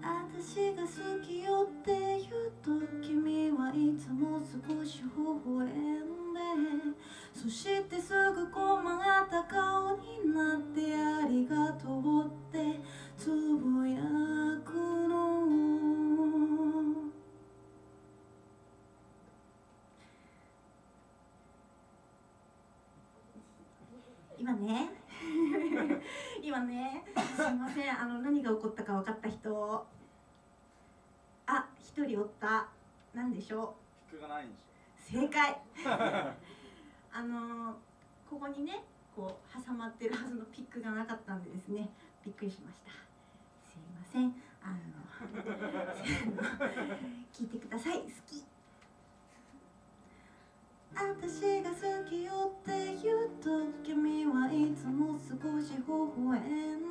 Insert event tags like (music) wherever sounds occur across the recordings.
私が好きよって言うと君はいつも少し微笑んでそしてすぐ困った顔になってありがとうってつぶやくの。今ね。(laughs) 今ね。すいません。あの何が起こったか分かった人。あ一人おった。何でしょピックがないんでしう。正解。(laughs) あのここにねこう挟まってるはずのピックがなかったんでですね。びっくりしました。すいません。あの (laughs) 聞いてください。好き。私が好きよって言うと君はいつも少し微笑んで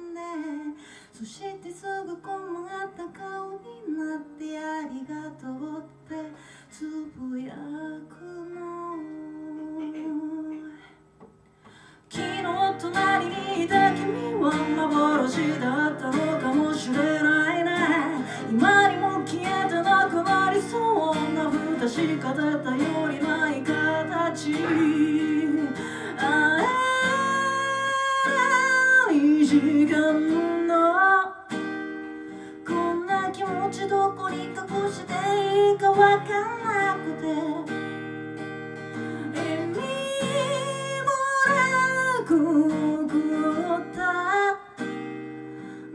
そしてすぐ困った顔になってありがとうってつぶやくの。昨日隣にいた君は幻だったのかもしれないね。今にも消えてなくなりそうな不確かだったよりない形時間のこんな気持ちどこに隠していいかわかんなくて意味もなく送った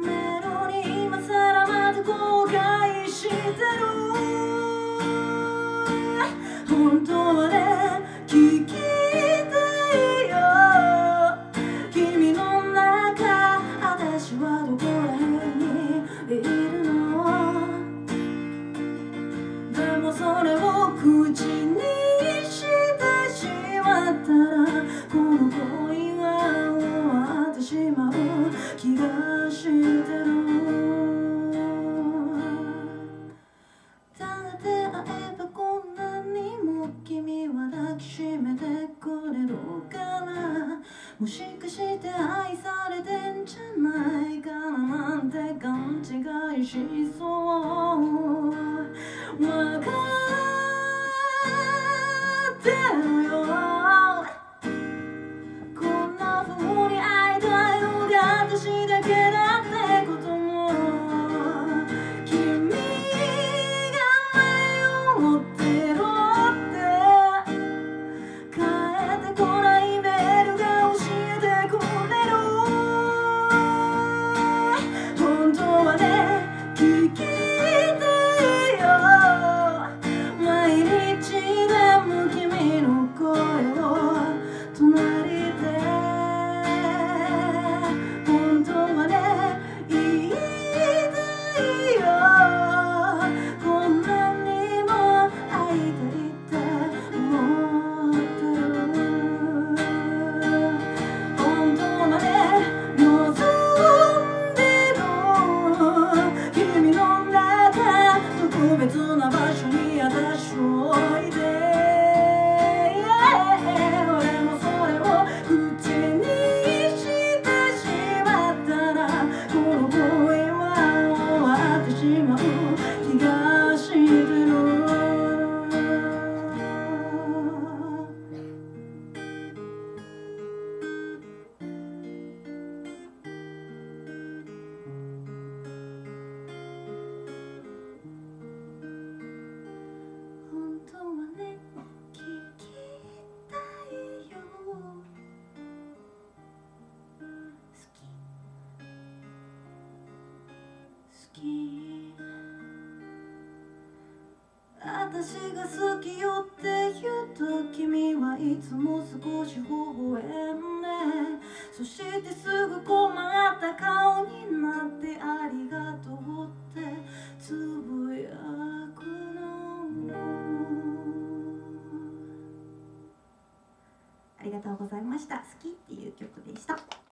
メロに今さらまた後悔してる本当はねななんて勘違いしそう私が好きよって言うと君はいつも少し微笑んでそしてすぐ困った顔になってありがとうってつぶやくの。ありがとうございました。好きっていう曲でした。